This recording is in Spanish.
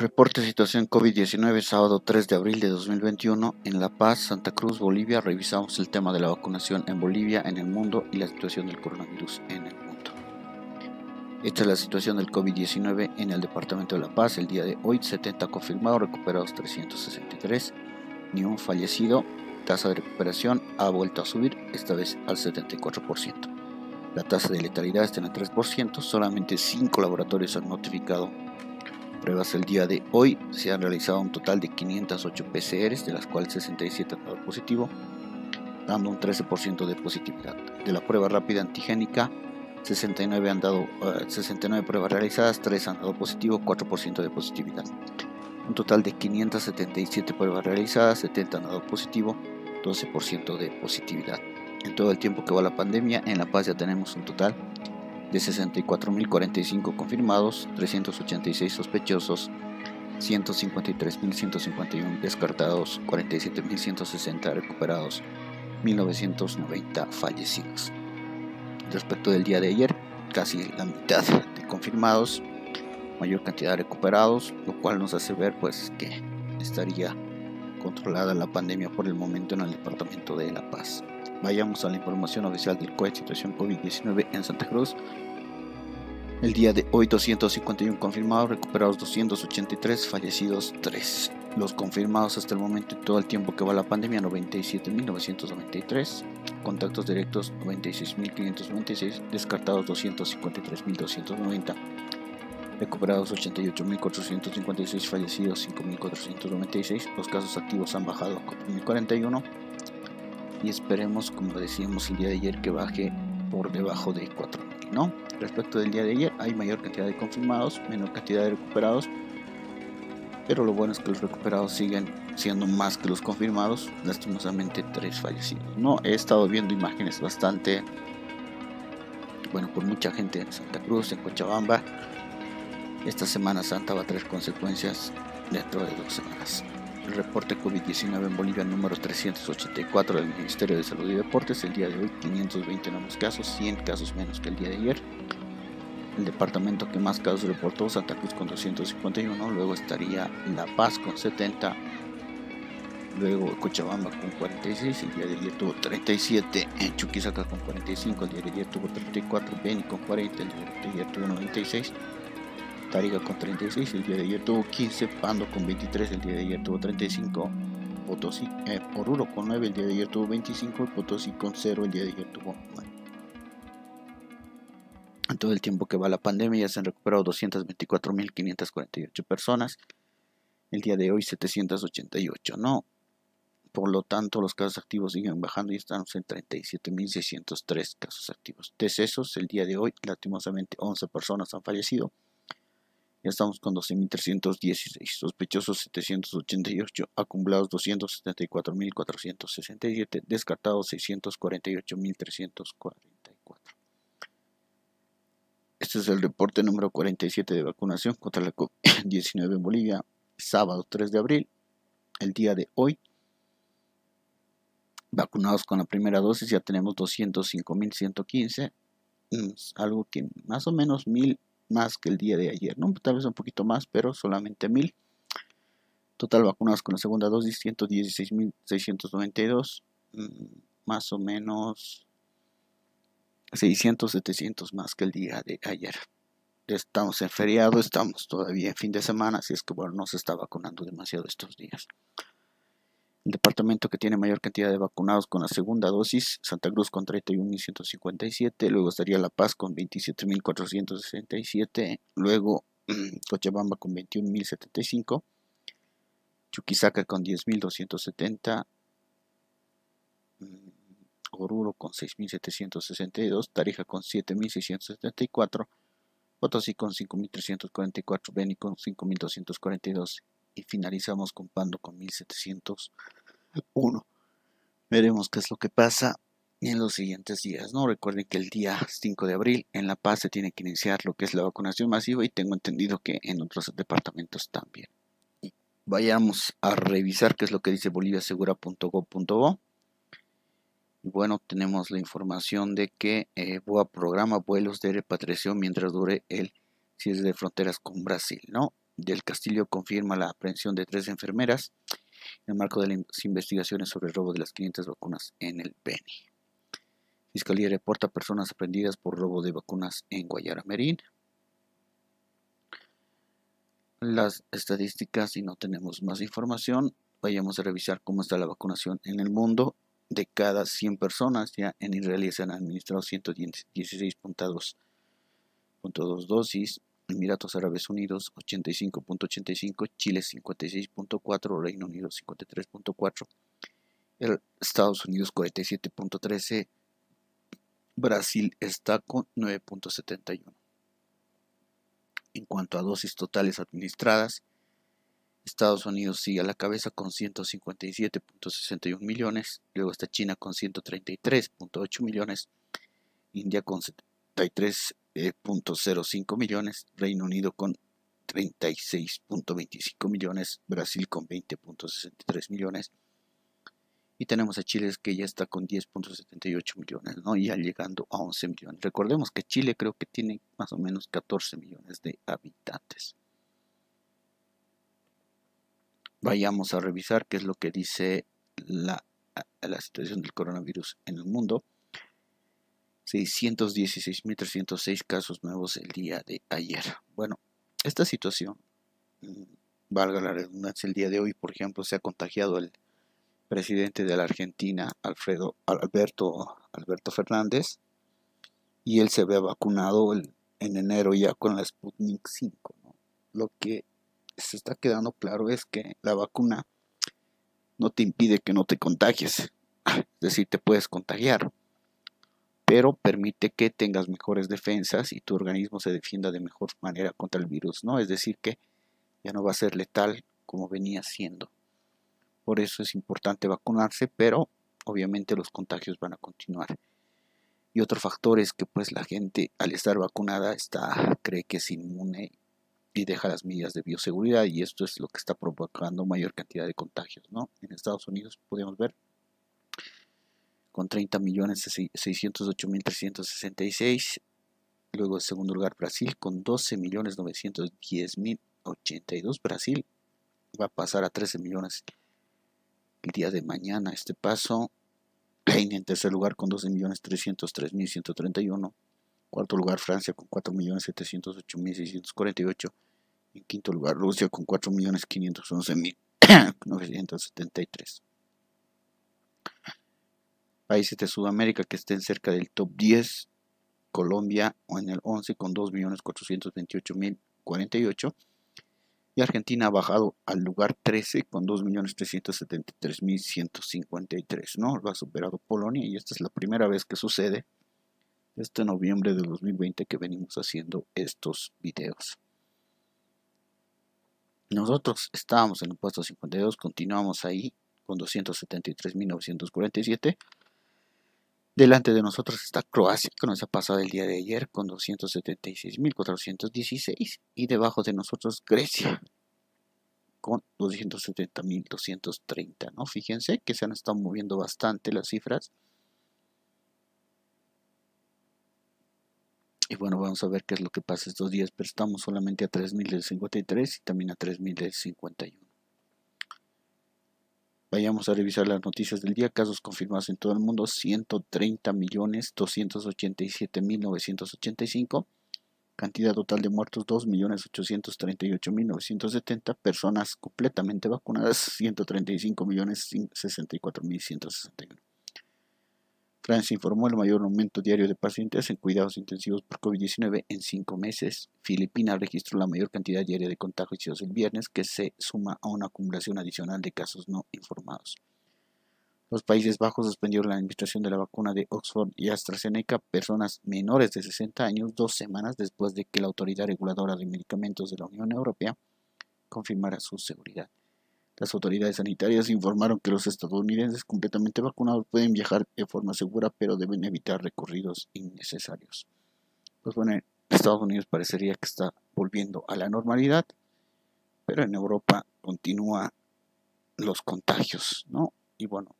Reporte situación COVID-19, sábado 3 de abril de 2021, en La Paz, Santa Cruz, Bolivia. Revisamos el tema de la vacunación en Bolivia, en el mundo y la situación del coronavirus en el mundo. Esta es la situación del COVID-19 en el departamento de La Paz. El día de hoy, 70 confirmados, recuperados 363, ni un fallecido. Tasa de recuperación ha vuelto a subir, esta vez al 74%. La tasa de letalidad está en el 3%, solamente 5 laboratorios han notificado pruebas el día de hoy se han realizado un total de 508 PCRs, de las cuales 67 han dado positivo, dando un 13% de positividad. De la prueba rápida antigénica, 69 han dado 69 eh, pruebas realizadas, 3 han dado positivo, 4% de positividad. Un total de 577 pruebas realizadas, 70 han dado positivo, 12% de positividad. En todo el tiempo que va la pandemia, en La Paz ya tenemos un total de 64.045 confirmados, 386 sospechosos, 153.151 descartados, 47.160 recuperados, 1.990 fallecidos. Respecto del día de ayer, casi la mitad de confirmados, mayor cantidad de recuperados, lo cual nos hace ver pues que estaría controlada la pandemia por el momento en el departamento de La Paz. Vayamos a la información oficial del COE situación COVID-19 en Santa Cruz. El día de hoy 251 confirmados, recuperados 283, fallecidos 3. Los confirmados hasta el momento y todo el tiempo que va la pandemia 97.993, contactos directos 96.596, descartados 253.290, recuperados 88.456, fallecidos 5.496, los casos activos han bajado a 4.041 y esperemos, como decíamos el día de ayer, que baje por debajo de 4.000, ¿no? Respecto del día de ayer, hay mayor cantidad de confirmados, menor cantidad de recuperados, pero lo bueno es que los recuperados siguen siendo más que los confirmados, lastimosamente tres fallecidos. No, he estado viendo imágenes bastante, bueno, por mucha gente en Santa Cruz, en Cochabamba. Esta Semana Santa va a traer consecuencias dentro de dos semanas el reporte COVID-19 en Bolivia número 384 del Ministerio de Salud y Deportes. El día de hoy 520 nuevos casos, 100 casos menos que el día de ayer. El departamento que más casos reportó, Santa Cruz con 251, luego estaría La Paz con 70, luego Cochabamba con 46, el día de ayer tuvo 37, en Chuquisaca con 45, el día de ayer tuvo 34, Beni con 40, el día de ayer tuvo 96. Tariga con 36, el día de ayer tuvo 15, Pando con 23, el día de ayer tuvo 35, Potosí, eh, Oruro con 9, el día de ayer tuvo 25, Potosí con 0, el día de ayer tuvo 9. En todo el tiempo que va la pandemia ya se han recuperado 224.548 personas, el día de hoy 788, ¿no? Por lo tanto, los casos activos siguen bajando y estamos en 37.603 casos activos. Decesos, el día de hoy, lastimosamente 11 personas han fallecido. Ya estamos con 12.316, sospechosos 788, acumulados 274.467, descartados 648.344. Este es el reporte número 47 de vacunación contra la COVID-19 en Bolivia, sábado 3 de abril, el día de hoy. Vacunados con la primera dosis ya tenemos 205.115, mm, algo que más o menos mil más que el día de ayer, ¿no? Tal vez un poquito más, pero solamente mil. Total vacunados con la segunda dosis, 116.692, mm, más o menos 600, 700 más que el día de ayer. Estamos en feriado, estamos todavía en fin de semana, así es que bueno, no se está vacunando demasiado estos días. El departamento que tiene mayor cantidad de vacunados con la segunda dosis, Santa Cruz con 31.157, luego estaría La Paz con 27.467, luego Cochabamba con 21.075, Chuquisaca con 10.270, mm, Oruro con 6.762, Tarija con 7.674, Potosí con 5.344, Beni con 5.242 y finalizamos con Pando con 1701. Veremos qué es lo que pasa en los siguientes días. No recuerden que el día 5 de abril en La Paz se tiene que iniciar lo que es la vacunación masiva y tengo entendido que en otros departamentos también. Vayamos a revisar qué es lo que dice boliviasegura.gov.bo. Y bueno, tenemos la información de que eh, BOA programa vuelos de repatriación mientras dure el cierre de fronteras con Brasil, ¿no? del Castillo confirma la aprehensión de tres enfermeras en el marco de las investigaciones sobre el robo de las 500 vacunas en el Beni. Fiscalía reporta personas aprendidas por robo de vacunas en Guayara Merín. Las estadísticas, si no tenemos más información, vayamos a revisar cómo está la vacunación en el mundo. De cada 100 personas, ya en Israel se han administrado 116.2 dosis, Emiratos Árabes Unidos 85.85, Chile 56.4, Reino Unido 53.4, Estados Unidos 47.13, Brasil está con 9.71. En cuanto a dosis totales administradas, Estados Unidos sigue a la cabeza con 157.61 millones, luego está China con 133.8 millones, India con 73.05 millones, Reino Unido con 36.25 millones, Brasil con 20.63 millones, y tenemos a Chile que ya está con 10.78 millones, ¿no? Ya llegando a 11 millones. Recordemos que Chile creo que tiene más o menos 14 millones de habitantes. Vayamos a revisar qué es lo que dice la, la situación del coronavirus en el mundo. 616.306 casos nuevos el día de ayer. Bueno, esta situación, mm, valga la redundancia, el día de hoy, por ejemplo, se ha contagiado el presidente de la Argentina, Alfredo, Alberto, Alberto Fernández, y él se ve vacunado en enero ya con la Sputnik 5. Lo que se está quedando claro es que la vacuna no te impide que no te contagies, es decir, te puedes contagiar, pero permite que tengas mejores defensas y tu organismo se defienda de mejor manera contra el virus, ¿no? Es decir, que ya no va a ser letal como venía siendo. Por eso es importante vacunarse, pero obviamente los contagios van a continuar. Y otro factor es que pues la gente al estar vacunada está cree que es inmune y deja las medidas de bioseguridad y esto es lo que está provocando mayor cantidad de contagios, ¿no? En Estados Unidos podemos ver con 30 millones 608 mil 366 luego en segundo lugar Brasil con 12 millones 910 mil 82 Brasil va a pasar a 13 millones el día de mañana este paso. Reina en tercer lugar con 12.303.131. Cuarto lugar Francia con 4.708.648. En quinto lugar Rusia con 4.511.973. Países de Sudamérica que estén cerca del top 10. Colombia en el 11 con 2.428.048 y Argentina ha bajado al lugar 13 con 2.373.153, ¿no? Lo ha superado Polonia y esta es la primera vez que sucede este noviembre de 2020 que venimos haciendo estos videos. Nosotros estábamos en el puesto 52, continuamos ahí con 273.947. Delante de nosotros está Croacia, que nos ha pasado el día de ayer con 276.416. Y debajo de nosotros Grecia, con 270.230. ¿no? Fíjense que se han estado moviendo bastante las cifras. Y bueno, vamos a ver qué es lo que pasa estos días, pero estamos solamente a 3.053 y también a 3.051. Vayamos a revisar las noticias del día. Casos confirmados en todo el mundo, 130.287.985. Cantidad total de muertos, 2.838.970. Personas completamente vacunadas, 135.064.161. Francia informó el mayor aumento diario de pacientes en cuidados intensivos por COVID-19 en cinco meses. Filipinas registró la mayor cantidad diaria de contagios el viernes, que se suma a una acumulación adicional de casos no informados. Los Países Bajos suspendieron la administración de la vacuna de Oxford y AstraZeneca a personas menores de 60 años dos semanas después de que la Autoridad Reguladora de Medicamentos de la Unión Europea confirmara su seguridad. Las autoridades sanitarias informaron que los estadounidenses completamente vacunados pueden viajar de forma segura, pero deben evitar recorridos innecesarios. Pues bueno, Estados Unidos parecería que está volviendo a la normalidad, pero en Europa continúa los contagios, ¿no? Y bueno,